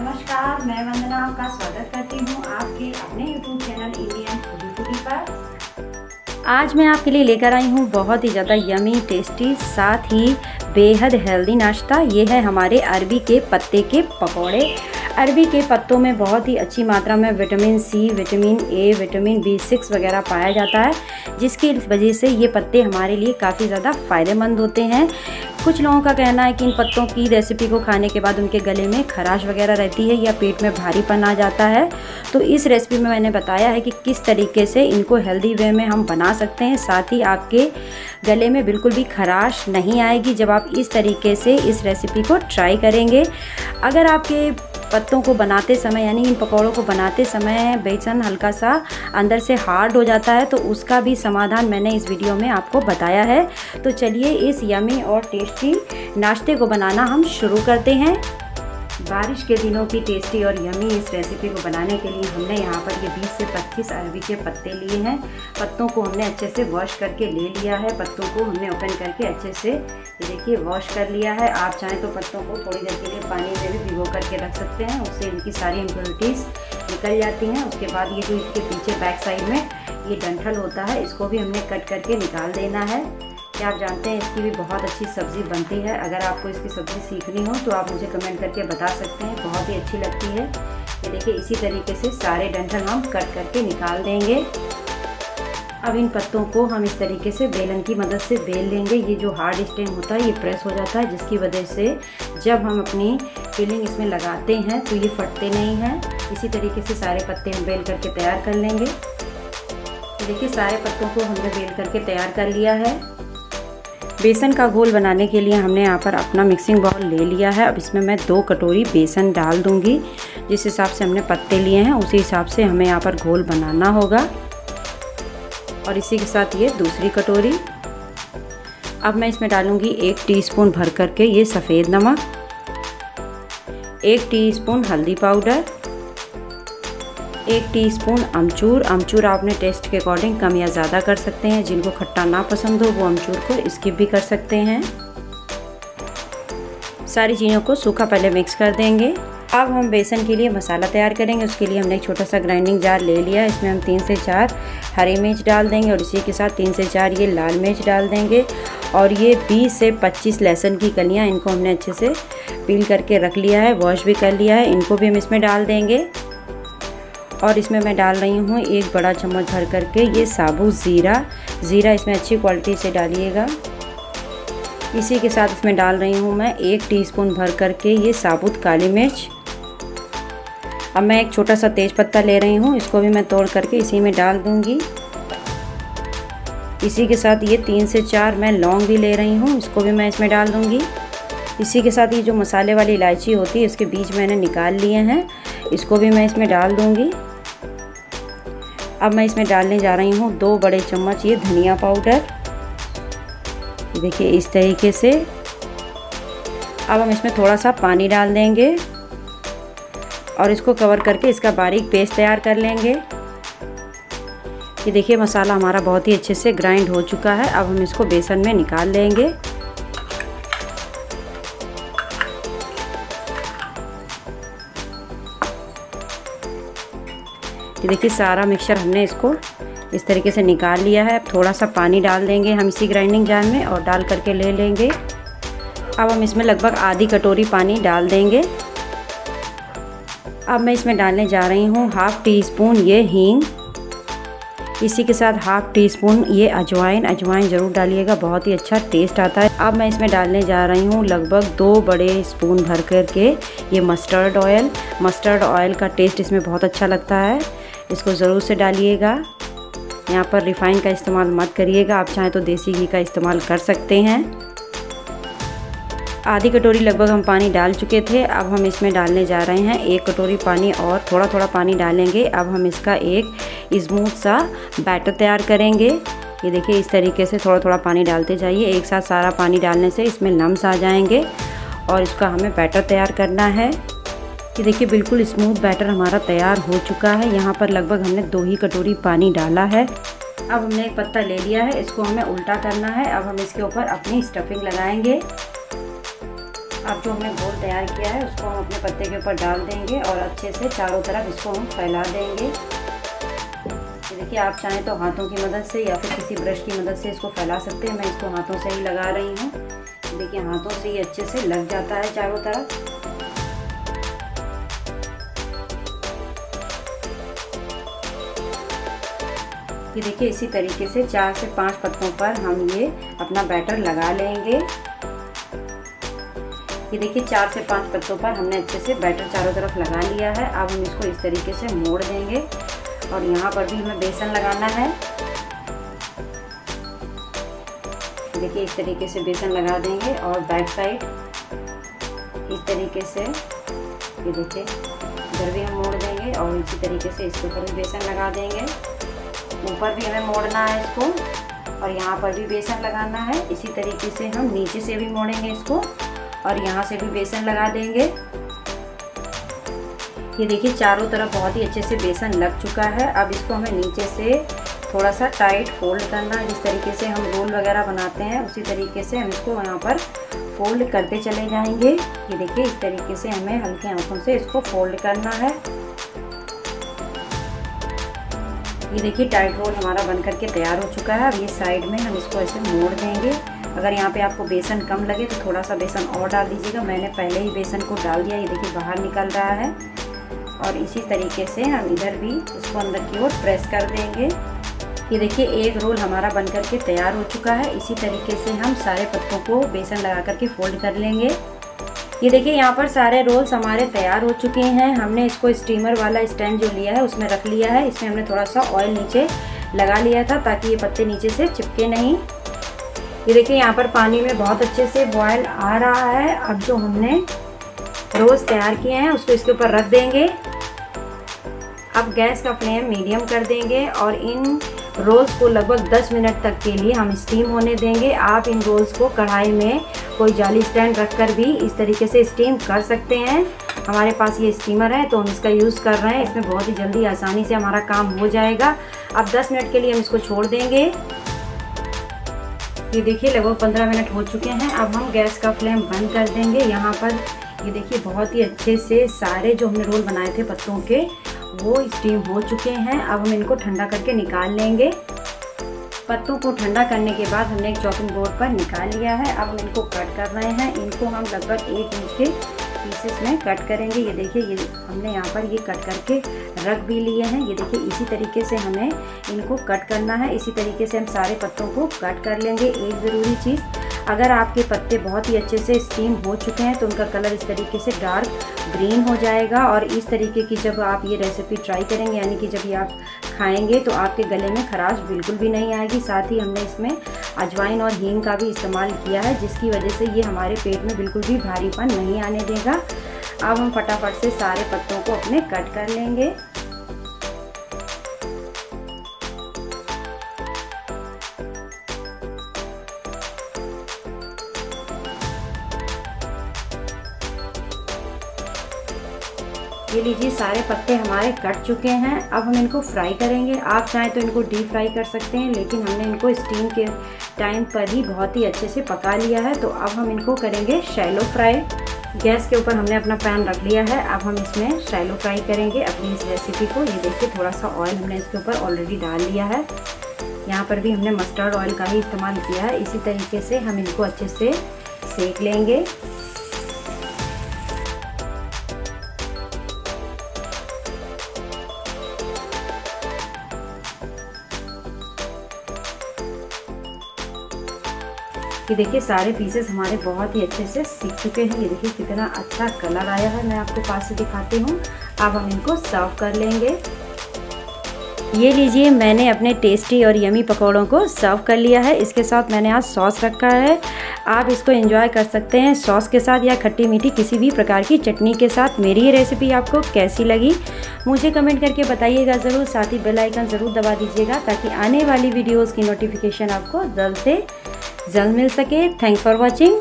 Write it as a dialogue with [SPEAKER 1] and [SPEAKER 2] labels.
[SPEAKER 1] नमस्कार, मैं वंदना आपका स्वागत करती हूँ आपके अपने यूट्यूब चैनल इंडियन फूडी पर। आज मैं आपके लिए लेकर आई हूँ बहुत ही ज़्यादा यमी टेस्टी साथ ही बेहद हेल्दी नाश्ता। ये है हमारे अरबी के पत्ते के पकौड़े। अरबी के पत्तों में बहुत ही अच्छी मात्रा में vitamin C vitamin A vitamin B six वगैरह पाया जाता है, जिसकी वजह से ये पत्ते हमारे लिए काफ़ी ज़्यादा फ़ायदेमंद होते हैं। कुछ लोगों का कहना है कि इन पत्तों की रेसिपी को खाने के बाद उनके गले में खराश वगैरह रहती है या पेट में भारीपन आ जाता है। तो इस रेसिपी में मैंने बताया है कि किस तरीके से इनको हेल्दी वे में हम बना सकते हैं, साथ ही आपके गले में बिल्कुल भी खराश नहीं आएगी जब आप इस तरीके से इस रेसिपी को ट्राई करेंगे। अगर आपके पत्तों को बनाते समय, यानी इन पकौड़ों को बनाते समय बेसन हल्का सा अंदर से हार्ड हो जाता है तो उसका भी समाधान मैंने इस वीडियो में आपको बताया है। तो चलिए इस यमी और टेस्टी नाश्ते को बनाना हम शुरू करते हैं। बारिश के दिनों की टेस्टी और यमी इस रेसिपी को बनाने के लिए हमने यहाँ पर ये 20 से 25 अरबी के पत्ते लिए हैं। पत्तों को हमने अच्छे से वॉश करके ले लिया है। पत्तों को हमने ओपन करके अच्छे से देखिए वॉश कर लिया है। आप चाहें तो पत्तों को थोड़ी देर के लिए पानी में भी भिगो करके रख सकते हैं। उससे इनकी सारी इम्प्योरिटीज़ निकल जाती हैं। उसके बाद ये जो इसके पीछे बैक साइड में ये डंठल होता है, इसको भी हमने कट करके निकाल देना है। क्या आप जानते हैं इसकी भी बहुत अच्छी सब्ज़ी बनती है। अगर आपको इसकी सब्ज़ी सीखनी हो तो आप मुझे कमेंट करके बता सकते हैं। बहुत ही अच्छी लगती है। ये देखिए, इसी तरीके से सारे डंठल हम कट करके निकाल देंगे। अब इन पत्तों को हम इस तरीके से बेलन की मदद से बेल लेंगे। ये जो हार्ड स्टेम होता है, ये प्रेस हो जाता है, जिसकी वजह से जब हम अपनी फिलिंग इसमें लगाते हैं तो ये फटते नहीं हैं। इसी तरीके से सारे पत्ते हम बेल करके तैयार कर लेंगे। देखिए, सारे पत्तों को हमने बेल करके तैयार कर लिया है। बेसन का घोल बनाने के लिए हमने यहाँ पर अपना मिक्सिंग बाउल ले लिया है। अब इसमें मैं दो कटोरी बेसन डाल दूँगी। जिस हिसाब से हमने पत्ते लिए हैं, उसी हिसाब से हमें यहाँ पर घोल बनाना होगा। और इसी के साथ ये दूसरी कटोरी। अब मैं इसमें डालूँगी एक टीस्पून भर करके ये सफ़ेद नमक, एक टीस्पून हल्दी पाउडर एक टीस्पून अमचूर। अमचूर आपने टेस्ट के अकॉर्डिंग कम या ज़्यादा कर सकते हैं। जिनको खट्टा ना पसंद हो, वो अमचूर को स्किप भी कर सकते हैं। सारी चीज़ों को सूखा पहले मिक्स कर देंगे। अब हम बेसन के लिए मसाला तैयार करेंगे। उसके लिए हमने एक छोटा सा ग्राइंडिंग जार ले लिया इसमें हम तीन से चार हरी मिर्च डाल देंगे और इसी के साथ तीन से चार ये लाल मिर्च डाल देंगे। और ये 20 से 25 लहसुन की कलियाँ इनको हमने अच्छे से पील करके रख लिया है। वॉश भी कर लिया है। इनको भी हम इसमें डाल देंगे। और इसमें मैं डाल रही हूँ एक बड़ा चम्मच भर करके ये साबुत ज़ीरा। ज़ीरा इसमें अच्छी क्वालिटी से डालिएगा। इसी के साथ इसमें डाल रही हूँ मैं एक टीस्पून भर करके ये साबुत काली मिर्च। अब मैं एक छोटा सा तेज़ पत्ता ले रही हूँ, इसको भी मैं तोड़ करके इसी में डाल दूँगी। इसी के साथ ये तीन से चार मैं लौंग भी ले रही हूँ, इसको भी मैं इसमें डाल दूँगी। इसी के साथ ये जो मसाले वाली इलायची होती है इसके बीज मैंने निकाल लिए हैं, इसको भी मैं इसमें डाल दूँगी। अब मैं इसमें डालने जा रही हूँ दो बड़े चम्मच ये धनिया पाउडर। देखिए इस तरीके से। अब हम इसमें थोड़ा सा पानी डाल देंगे और इसको कवर करके इसका बारीक पेस्ट तैयार कर लेंगे। ये देखिए मसाला हमारा बहुत ही अच्छे से ग्राइंड हो चुका है। अब हम इसको बेसन में निकाल लेंगे ये देखिए, सारा मिक्सचर हमने इसको इस तरीके से निकाल लिया है। अब थोड़ा सा पानी डाल देंगे हम इसी ग्राइंडिंग जार में और डाल करके ले लेंगे। अब हम इसमें लगभग आधी कटोरी पानी डाल देंगे। अब मैं इसमें डालने जा रही हूँ हाफ़ टी स्पून ये हींग। इसी के साथ हाफ़ टी स्पून ये अजवाइन। अजवाइन ज़रूर डालिएगा, बहुत ही अच्छा टेस्ट आता है। अब मैं इसमें डालने जा रही हूँ लगभग दो बड़े स्पून भर कर के ये मस्टर्ड ऑयल मस्टर्ड ऑयल का टेस्ट इसमें बहुत अच्छा लगता है। इसको ज़रूर से डालिएगा। यहाँ पर रिफ़ाइन का इस्तेमाल मत करिएगा, आप चाहें तो देसी घी का इस्तेमाल कर सकते हैं। आधी कटोरी लगभग हम पानी डाल चुके थे, अब हम इसमें डालने जा रहे हैं एक कटोरी पानी और थोड़ा थोड़ा पानी डालेंगे। अब हम इसका एक स्मूथ सा बैटर तैयार करेंगे। ये देखिए, इस तरीके से थोड़ा थोड़ा पानी डालते जाइए। एक साथ सारा पानी डालने से इसमें लम्स आ जाएँगे और इसका हमें बैटर तैयार करना है। ये देखिए, बिल्कुल स्मूथ बैटर हमारा तैयार हो चुका है। यहाँ पर लगभग हमने दो ही कटोरी पानी डाला है। अब हमने एक पत्ता ले लिया है। इसको हमें उल्टा करना है। अब हम इसके ऊपर अपनी स्टफिंग लगाएँगे। अब जो हमने घोल तैयार किया है, उसको हम अपने पत्ते के ऊपर डाल देंगे और अच्छे से चारों तरफ़ इसको हम फैला देंगे। देखिए, आप चाहें तो हाथों की मदद से या फिर किसी ब्रश की मदद से इसको फैला सकते हैं। मैं इसको हाथों से ही लगा रही हूँ। देखिए, हाथों से ही अच्छे से लग जाता है चारों तरफ़। ये देखिए इसी तरीके से चार से पाँच पत्तों पर हम ये अपना बैटर लगा लेंगे। ये देखिए चार से पाँच पत्तों पर हमने अच्छे से बैटर चारों तरफ़ लगा लिया है। अब हम इसको इस तरीके से मोड़ देंगे और यहाँ पर भी हमें बेसन लगाना है। देखिए इस तरीके से बेसन लगा देंगे और बैक साइड इस तरीके से ये देखिए इधर भी हम मोड़ देंगे और इसी तरीके से इसके ऊपर भी बेसन लगा देंगे। ऊपर भी हमें मोड़ना है इसको, और यहाँ पर भी बेसन लगाना है। इसी तरीके से हम नीचे से भी मोड़ेंगे इसको, और यहाँ से भी बेसन लगा देंगे। ये देखिए, चारों तरफ़ बहुत ही अच्छे से बेसन लग चुका है। अब इसको हमें नीचे से थोड़ा सा टाइट फोल्ड करना है। जिस तरीके से हम रोल वगैरह बनाते हैं, उसी तरीके से हम इसको यहाँ पर फोल्ड करते चले जाएँगे। ये देखिए, इस तरीके से हमें हल्के हाथों से इसको फोल्ड करना है। ये देखिए टाइट रोल हमारा बन करके तैयार हो चुका है। अब ये साइड में हम इसको ऐसे मोड़ देंगे। अगर यहाँ पे आपको बेसन कम लगे तो थोड़ा सा बेसन और डाल दीजिएगा। मैंने पहले ही बेसन को डाल दिया। ये देखिए, बाहर निकल रहा है। और इसी तरीके से हम इधर भी इसको अंदर की ओर प्रेस कर देंगे। ये देखिए, एक रोल हमारा बन करके तैयार हो चुका है। इसी तरीके से हम सारे पत्तों को बेसन लगा करके फोल्ड कर लेंगे। ये देखिए, यहाँ पर सारे रोल्स हमारे तैयार हो चुके हैं। हमने इसको स्टीमर वाला स्टैंड जो लिया है, उसमें रख लिया है। इसमें हमने थोड़ा सा ऑयल नीचे लगा लिया था ताकि ये पत्ते नीचे से चिपके नहीं। ये देखिए, यहाँ पर पानी में बहुत अच्छे से बॉयल आ रहा है। अब जो हमने रोज़ तैयार किए हैं, उसको इसके ऊपर रख देंगे। अब गैस का फ्लेम मीडियम कर देंगे और इन रोल्स को लगभग 10 मिनट तक के लिए हम स्टीम होने देंगे। आप इन रोल्स को कढ़ाई में कोई जाली स्टैंड रख कर भी इस तरीके से स्टीम कर सकते हैं। हमारे पास ये स्टीमर है तो हम इसका यूज़ कर रहे हैं। इसमें बहुत ही जल्दी आसानी से हमारा काम हो जाएगा। अब 10 मिनट के लिए हम इसको छोड़ देंगे। ये देखिए, लगभग 15 मिनट हो चुके हैं। अब हम गैस का फ्लेम बंद कर देंगे। यहाँ पर ये देखिए, बहुत ही अच्छे से सारे जो हमने रोल बनाए थे पत्तों के वो स्टीम हो चुके हैं। अब हम इनको ठंडा करके निकाल लेंगे। पत्तों को ठंडा करने के बाद हमने एक चॉपिंग बोर्ड पर निकाल लिया है। अब हम इनको कट कर रहे हैं। इनको हम लगभग एक इंच के पीसेस में कट करेंगे। ये देखिए, ये हमने यहाँ पर ये कट करके रख भी लिए हैं। ये देखिए, इसी तरीके से हमें इनको कट करना है। इसी तरीके से हम सारे पत्तों को कट कर लेंगे। एक ज़रूरी चीज़, अगर आपके पत्ते बहुत ही अच्छे से स्टीम हो चुके हैं तो उनका कलर इस तरीके से डार्क ग्रीन हो जाएगा। और इस तरीके की जब आप ये रेसिपी ट्राई करेंगे, यानी कि जब ये आप खाएँगे तो आपके गले में खराश बिल्कुल भी नहीं आएगी। साथ ही हमने इसमें अजवाइन और हींग का भी इस्तेमाल किया है, जिसकी वजह से ये हमारे पेट में बिल्कुल भी भारीपन नहीं आने देगा। अब हम फटाफट से सारे पत्तों को अपने कट कर लेंगे। ये लीजिए सारे पत्ते हमारे कट चुके हैं। अब हम इनको फ्राई करेंगे। आप चाहें तो इनको डीप फ्राई कर सकते हैं, लेकिन हमने इनको स्टीम के टाइम पर ही बहुत ही अच्छे से पका लिया है। तो अब हम इनको करेंगे शैलो फ्राई गैस के ऊपर हमने अपना पैन रख लिया है। अब हम इसमें शैलो फ्राई करेंगे अपनी इस रेसिपी को। ये देखिए थोड़ा सा ऑयल हमने इसके ऊपर ऑलरेडी डाल लिया है। यहाँ पर भी हमने मस्टर्ड ऑयल का ही इस्तेमाल किया है। इसी तरीके से हम इनको अच्छे से सेक लेंगे। ये देखिए, सारे पीसेस हमारे बहुत ही अच्छे से सीख चुके हैं। ये देखिए, कितना अच्छा कलर आया है। मैं आपको पास से दिखाती हूँ। अब हम इनको सर्व कर लेंगे। ये लीजिए, मैंने अपने टेस्टी और यमी पकौड़ों को सर्व कर लिया है। इसके साथ मैंने आज सॉस रखा है। आप इसको एंजॉय कर सकते हैं सॉस के साथ या खट्टी मीठी किसी भी प्रकार की चटनी के साथ। मेरी ये रेसिपी आपको कैसी लगी, मुझे कमेंट करके बताइएगा ज़रूर। साथ ही बेल आइकन ज़रूर दबा दीजिएगा ताकि आने वाली वीडियोज़ की नोटिफिकेशन आपको जल्द से जल्द मिल सके। Thanks for watching